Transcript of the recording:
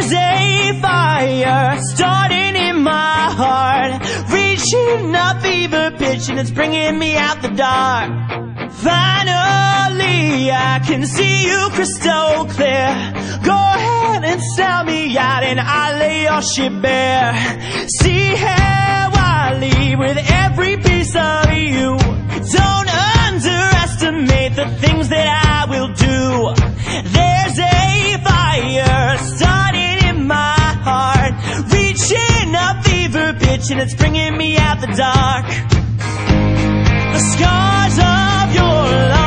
There's a fire starting in my heart, reaching a fever pitch and it's bringing me out the dark. Finally, I can see you crystal clear. Go ahead and sell me out and I'll lay your shit bare. See how I leave with every piece of you. Don't underestimate the things that pitch and it's bringing me out the dark. The scars of your love